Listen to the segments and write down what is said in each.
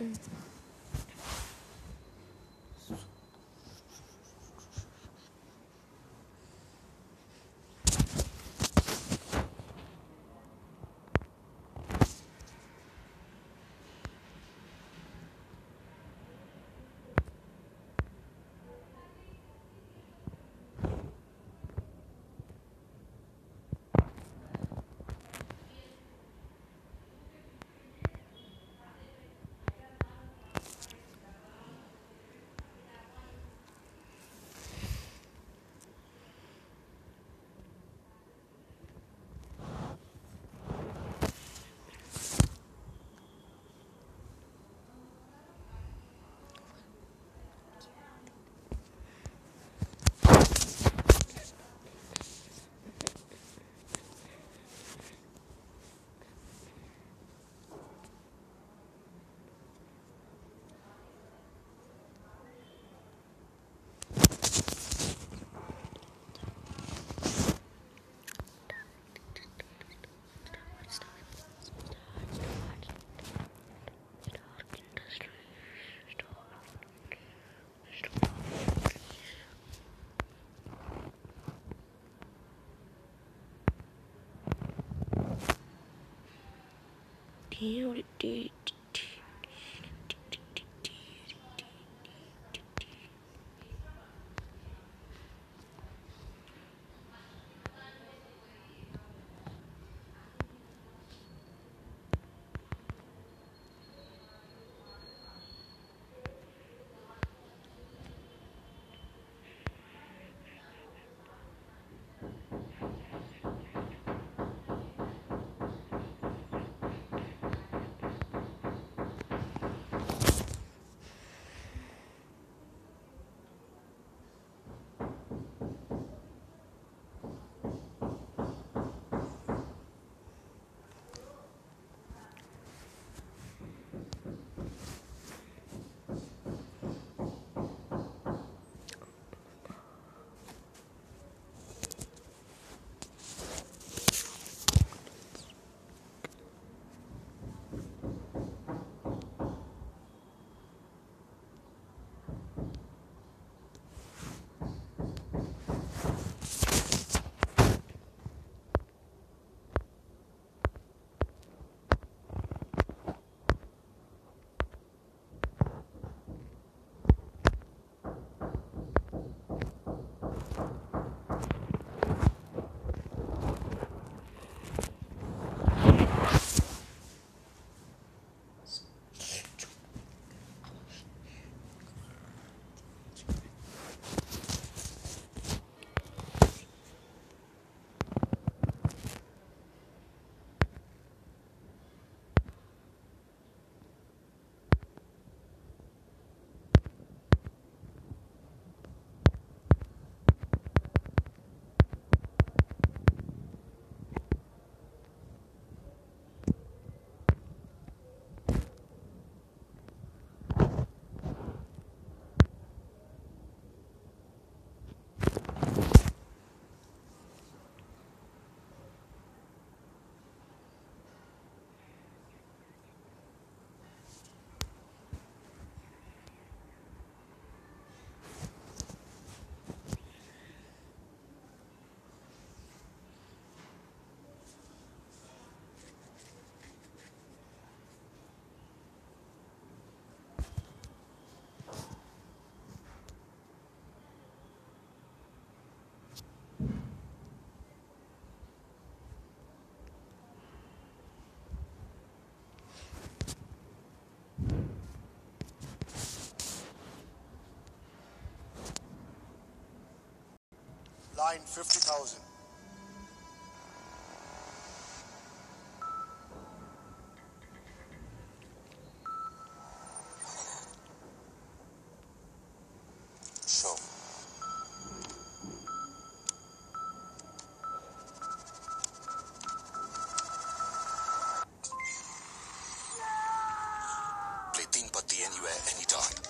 Line ひより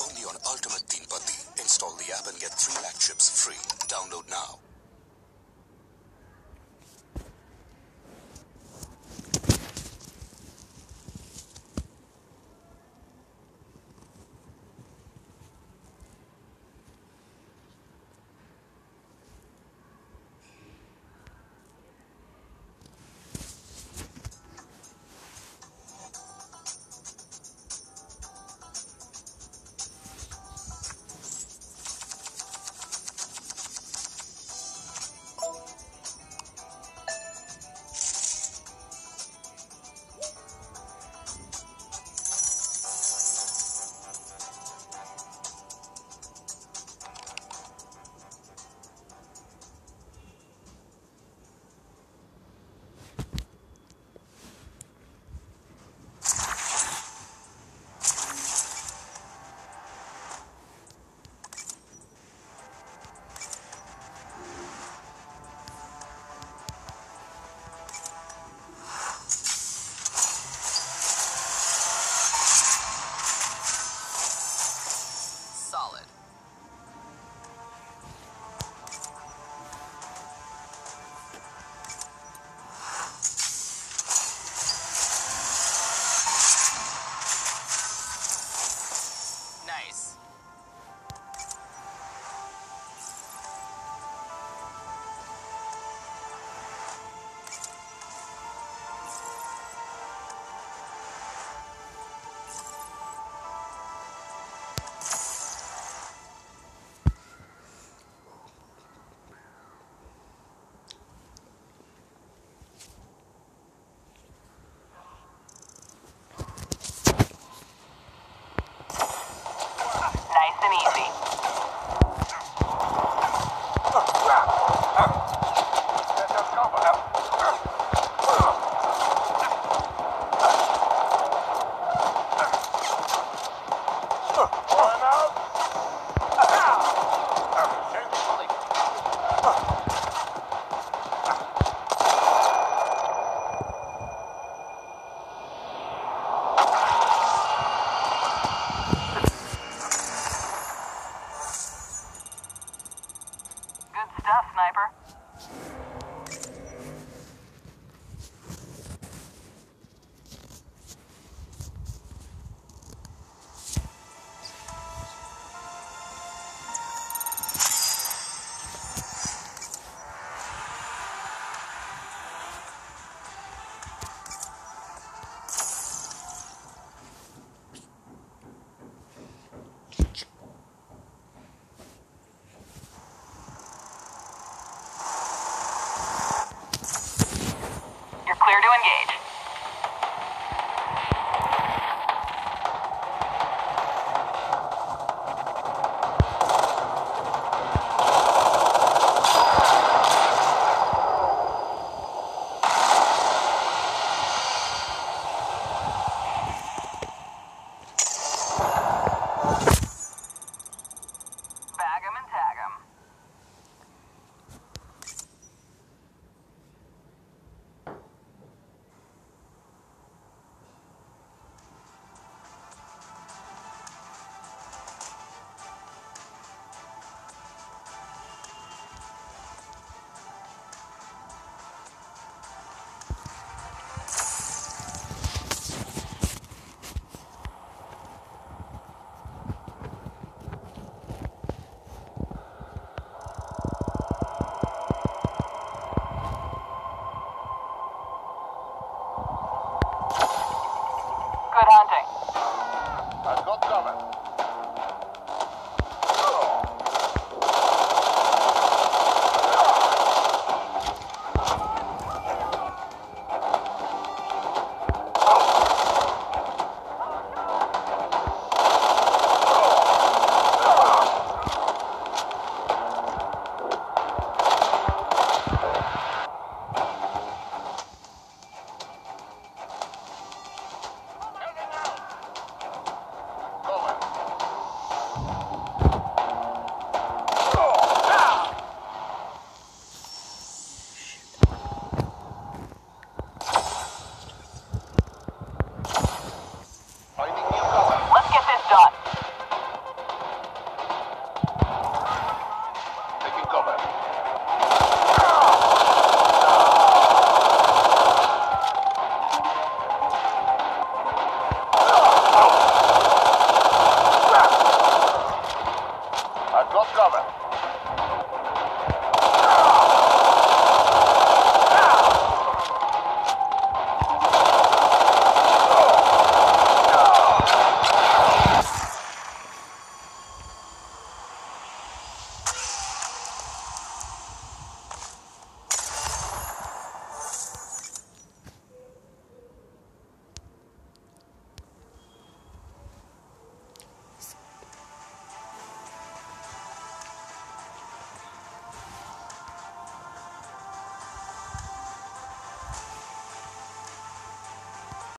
Only on Ultimate Teen Patti. Install the app and get 3 lakh chips free. Download now.